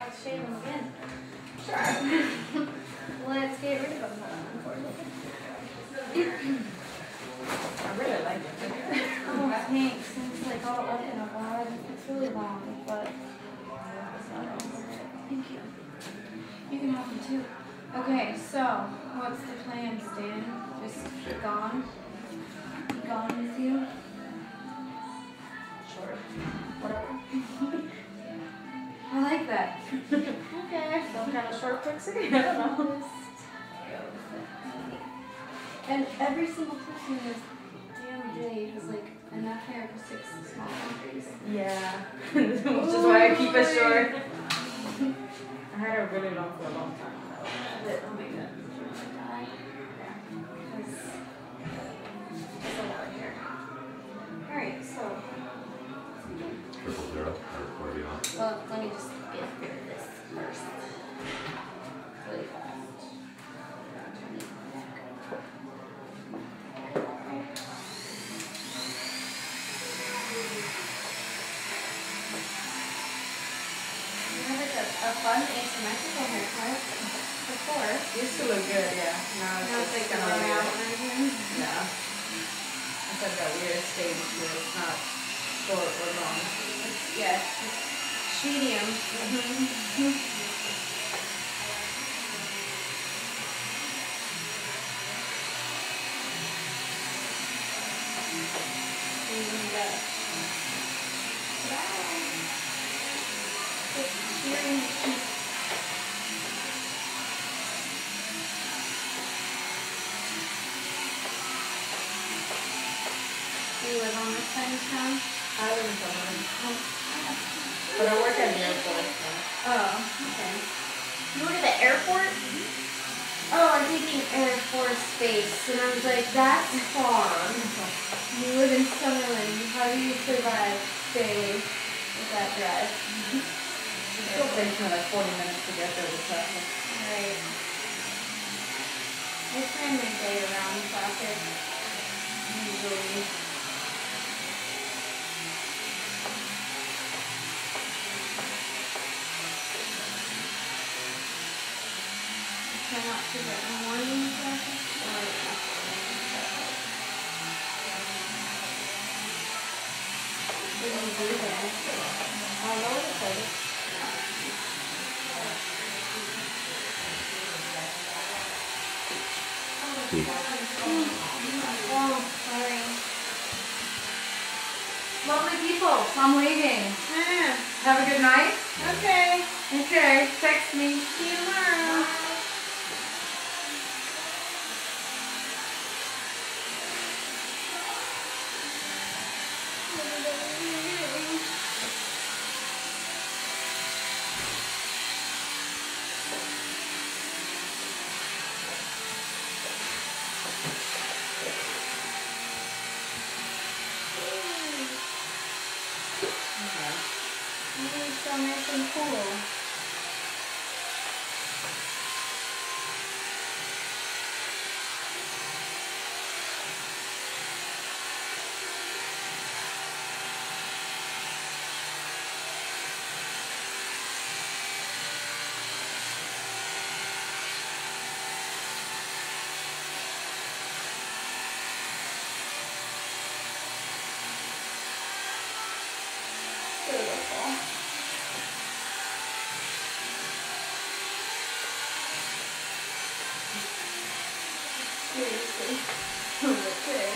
Let's shave them again. Sure. Let's get rid of them. I really like it. Oh, thanks. It's like all up in a wad. It's really long, but. It's not wrong. Thank you. You can have them too. Okay, so what's the plan, Stan? Just gone? Gone with you? Sure. Whatever. That. okay. Some kind of short fixing? I don't know. And every single person in this damn day has like enough hair for six small countries. Yeah. Which is why I keep it short. I had it really long for a long time. But oh I'll make that. Alright, so, Triple zero, or what are we on? well, let me just get rid of this first. Really fast. You have like a, a fun asymmetrical haircut before. Used to look good, yeah. Now it's Now it's just like kind of going out weird. and everything. Yeah. I said that weird stage where it's not short or long. It's, yeah, it's medium. And, uh, wow. It's shearing. Do you live on this side of town? I live in Summerlin. But I work at the airport, so. Oh, okay. You work at the airport? Oh, I'm thinking Air Force and I was like, that's far. You live in Summerlin. How do you survive daily with that drive? It still takes me like forty minutes to get there with traffic. Right. I plan my day around traffic. Usually. Try not to get morning traffic or afternoon traffic. What do you do there? All over the place. Oh, sorry. Lovely people, I'm leaving. Ah, Have a good night. okay. Okay, text me. See you tomorrow. It's so nice and cool. Beautiful. Seriously. okay.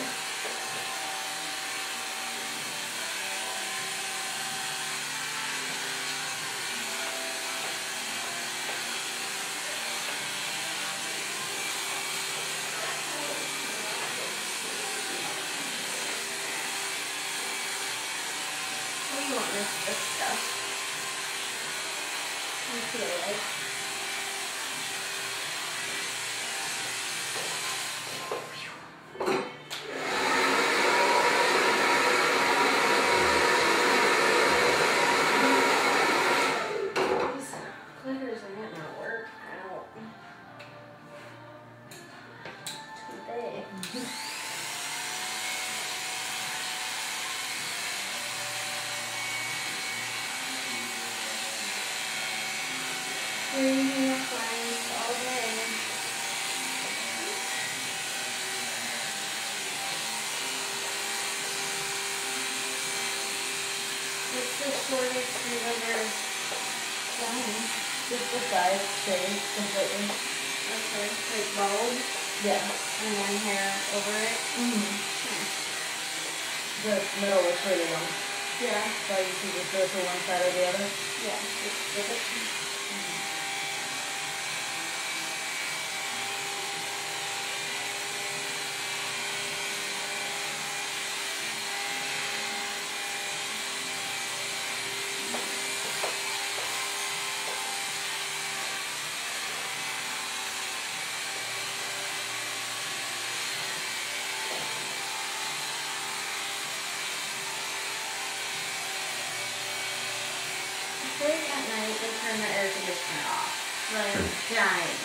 What do you want this stuff? I. ever done. Just the sides shaved completely. Okay. Like bald Yeah. and then hair over it. Mm-hmm. The middle was really long. Yeah. So you can just go to one side or the other. Yeah. Just. Late at night, they turn the air conditioner off. Like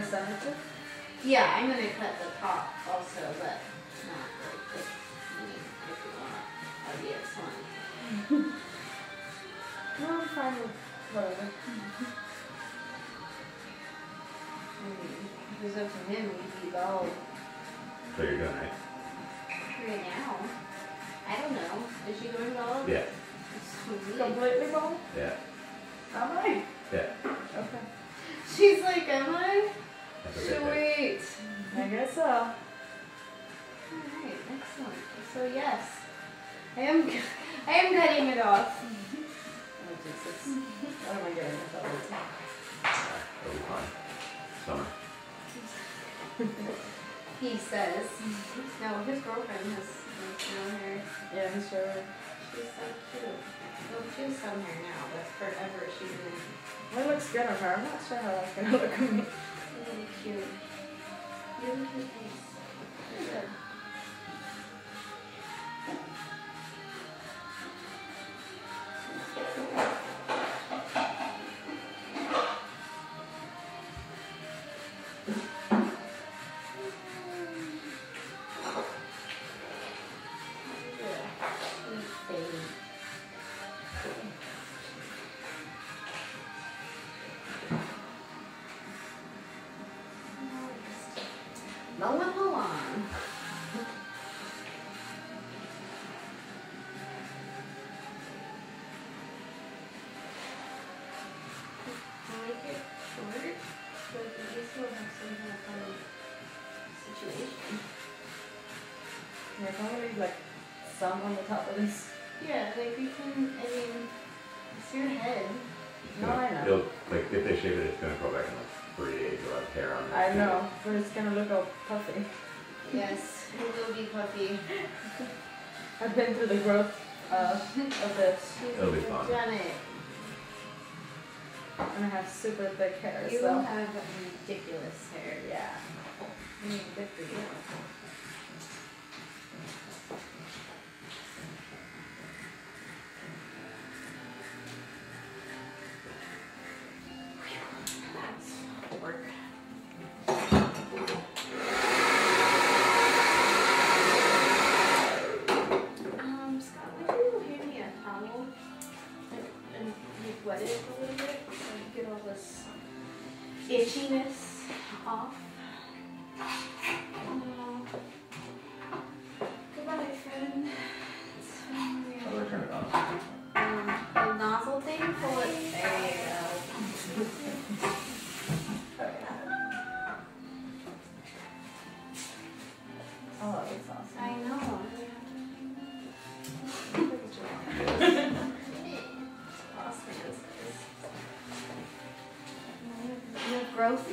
the center? Yeah, I'm gonna cut the top also, but not like this. I mean, if you want obvious one. No, I'm fine with whatever. I mean, if it was up to him, we'd be bald So you're done, right? right now. I don't know. Is she going bald? Yeah. Sweet. Completely bald? Yeah. Am I? Yeah. Okay. She's like, am I? That's okay. Sweet. I guess so. Alright, excellent. So yes, I am, I am cutting it off. Oh, Jesus. What am I getting with that one? It'll be fine. Summer. He says. No, his girlfriend has like no hair. Yeah, he's sure. She's so cute. Well, she has some hair now, but forever she's been It looks good on her. I'm not sure how that's gonna look on me. Really cute. Really cute face. Still have some kind of funny situation. Yeah, can we leave like some on the top of this? Yeah, like you can, I mean, it's your head. No, I know. It'll, like, if they shave it, it's gonna grow back in like three days. You'll have hair on it. I know, but it's gonna look all puffy. Yes, it will be puffy. I've been through the growth uh, of this, It'll be You've fun. Done it. And I have super thick hair, You so have ridiculous hair. yeah. I mean, good for you.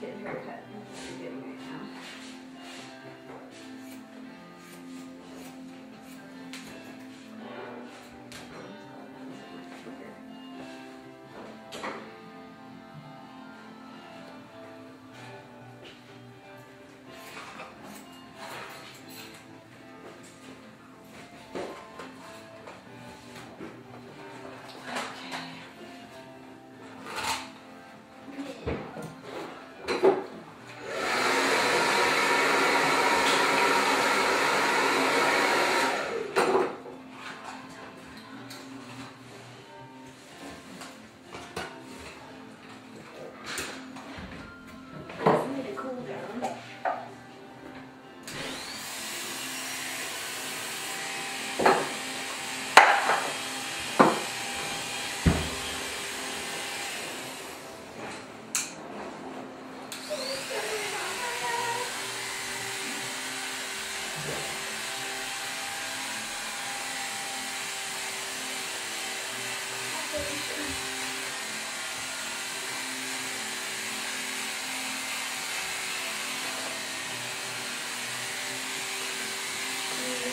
Get haircut.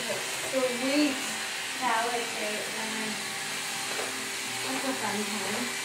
the weight palette and that's a fun time.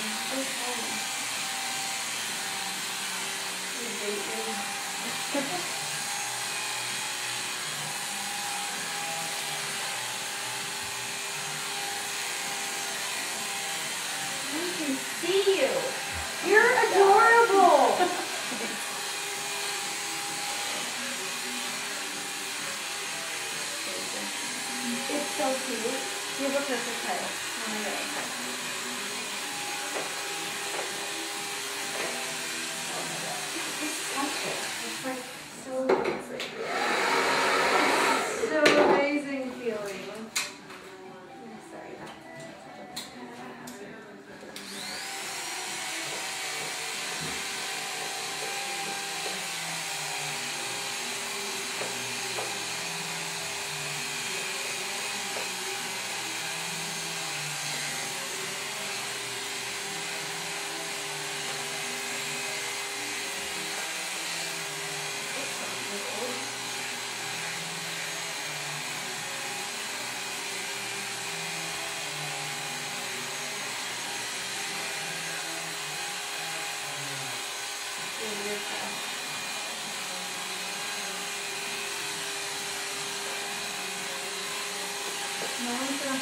careful.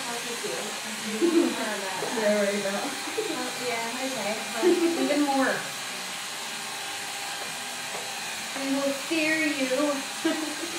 With you. But even more. We will steer you.